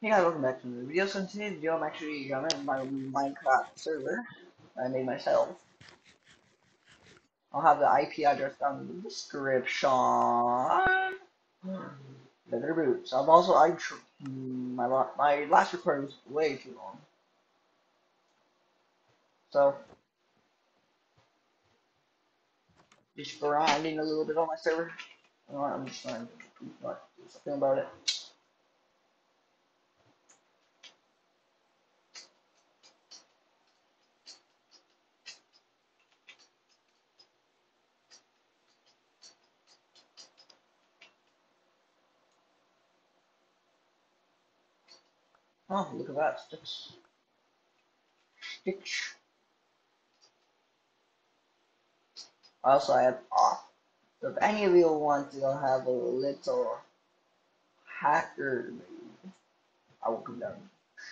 Hey guys, welcome back to another video. So in today's video, I'm actually running my Minecraft server I made myself. I'll have the IP address down in the description. Leather boots. I've also I hmm, my my last recording was way too long, so just grinding a little bit on my server. I'm just trying to do something about it. Oh, look at that, Stitch. Stitch. Also, I have off. So if any of you want to have a little hacker mode, I will come down and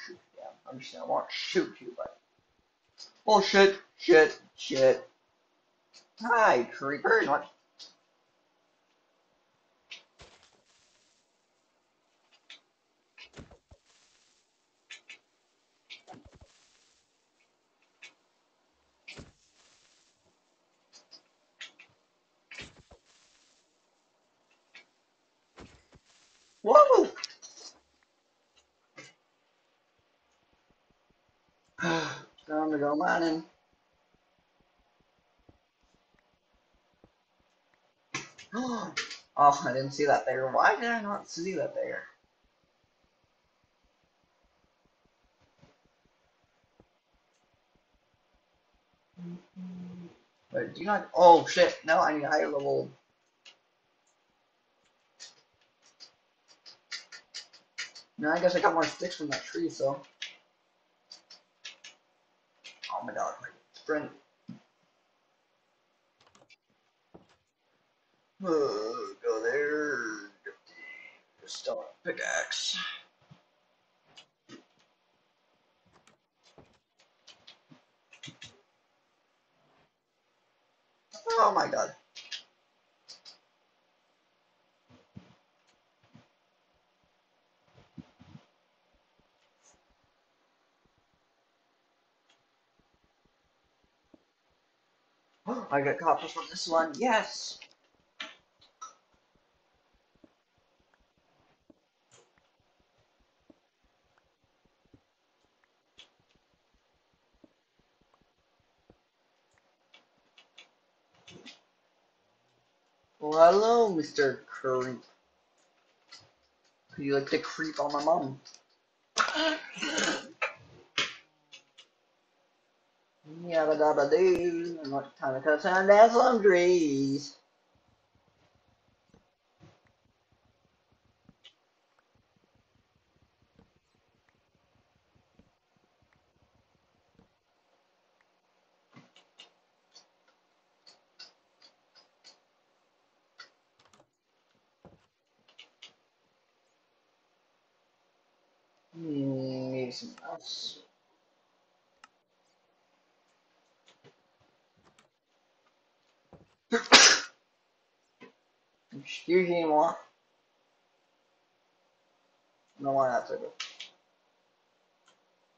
shoot down. I'm just gonna want to shoot you, but oh shit, shit, shit. Hi, creeper. Not Whoa! To oh, I didn't see that there. Why did I not see that there? Wait, do you not? Oh shit! No, I need a higher level No, I guess I got more sticks from that tree, so. Muhammad Ahmed. Friend. Oh, go there. Stone pickaxe. Oh my god. I got copper from this one. Yes! Well, hello, Mr. Creep. You like to creep on my mom. Hmm, Yabba dabba doo, and what time to cut Sunday's laundries. Need some ice. Excuse me, what? No, why not?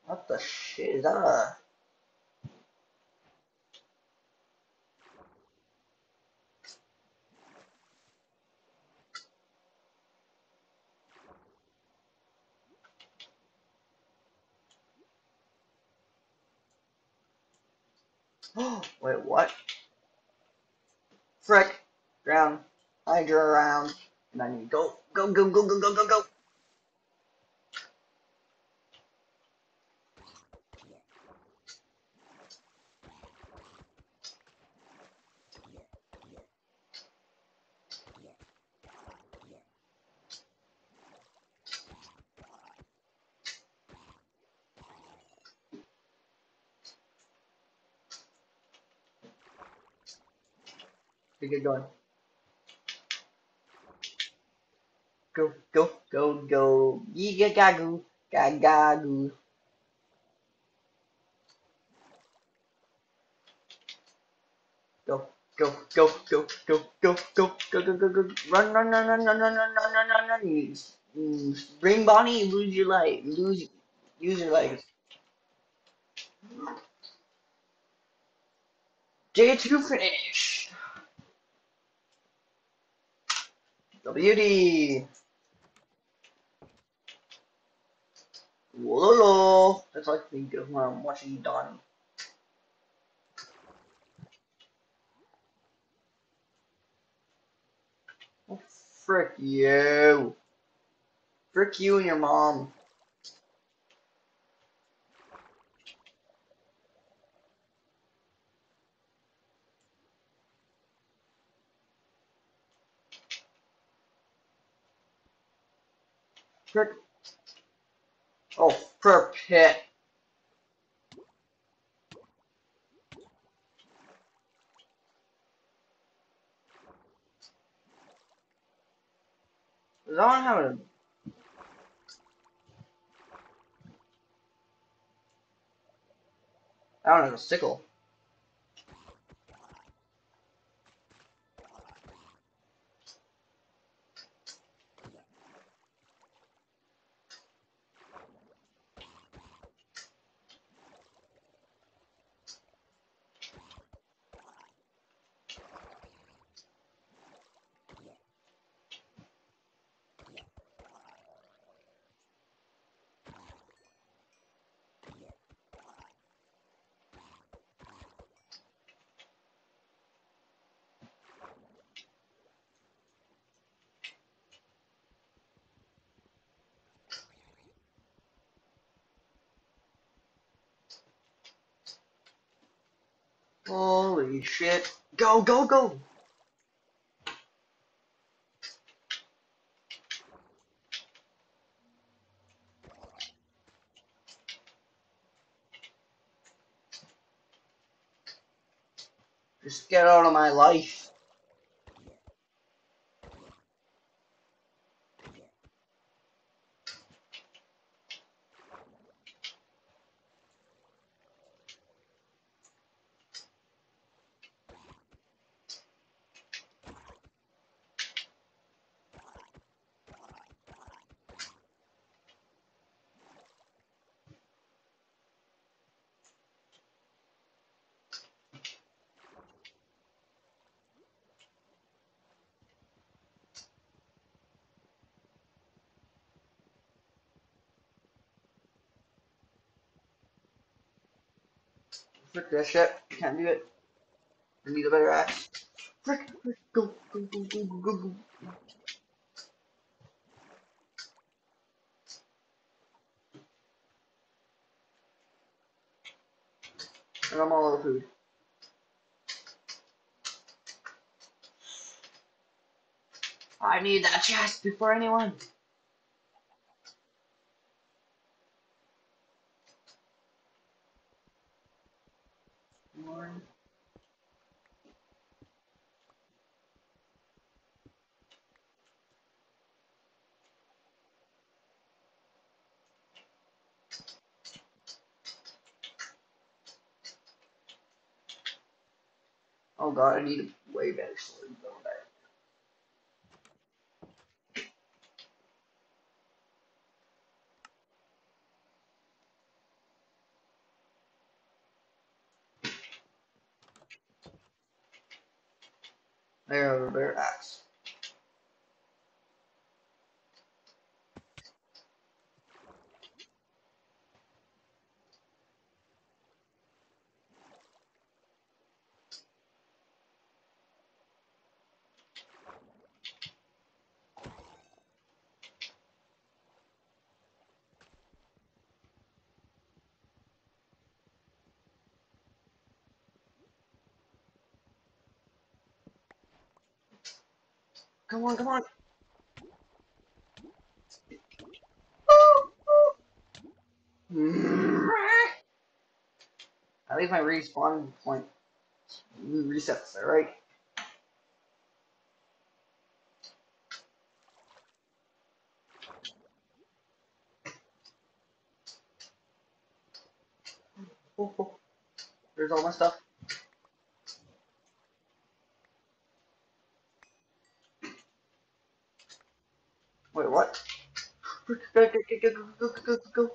What the shit is that? A... Wait, what? Frick. Ground. Hydra around. And I need go, go, go, go, go, go, go, go. To get going. Go, go, go, go. Giga gagoo. Gagagoo. Go, go, go, go, go, go, go, go, go, go, go. Run, run, run, run, run, run, run, run, run, run, run. Bring Bonnie, lose your life. Lose, use your legs. Day two finish. WD. Whoa, That's like me when I'm watching Donnie. Oh, frick you. Frick you and your mom. Frick. Oh, pit. Does that one have a... That one has a sickle. Holy shit. Go, go, go! Just get out of my life. Frick that shit. Can't do it. I need a better axe. Frick, frick, go, go, go, go, go, go. And I'm all out of food. I need that chest before anyone. One. Oh god, I need a way better sword than that. I have a better axe. Come on, come on. I leave my respawn point resets there, right? There's all my stuff. Wait, what? Go, go, go, go, go, go, go,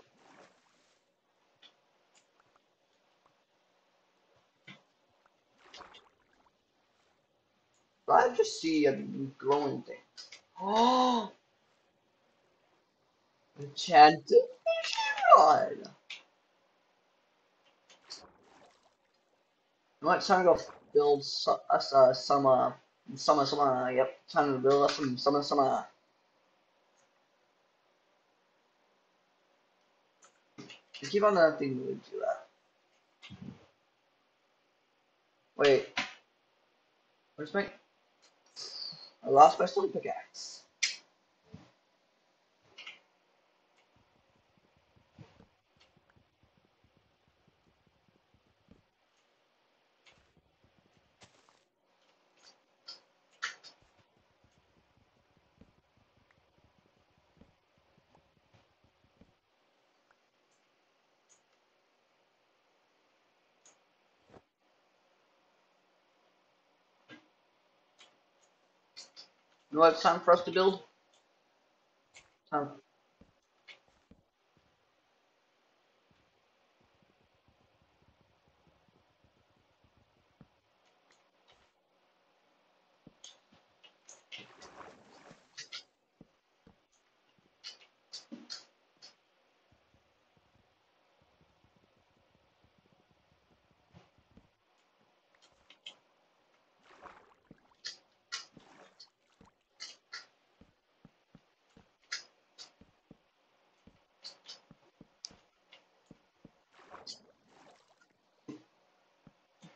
go. I just see a glowing thing. Oh, enchanted fishing rod. You know what? It's time to go build so, us uh, some uh, some some uh, yep. Time to build us some some some uh. Keep on that thing to do that. Wait. Where's my? I lost my stone pickaxe. You know what it's time for us to build? Time.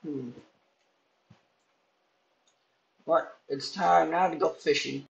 Hmm. What? It's time now to go fishing.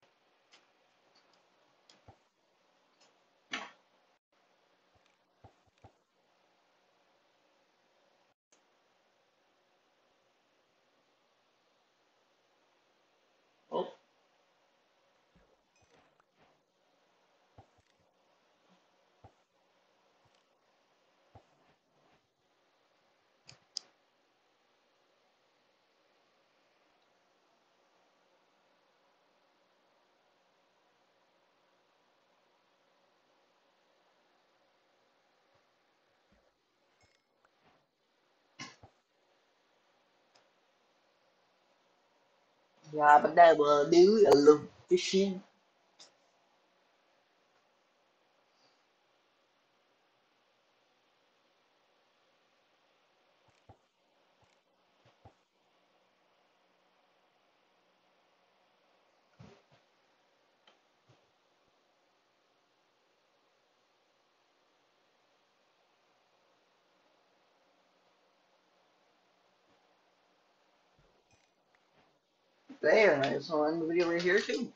Yeah, but that will do. I love fishing. There, I just want to end the video right here too.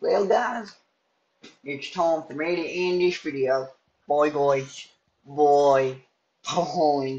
Well, guys, it's time for me to end this video. Bye, guys. Bye. Bye.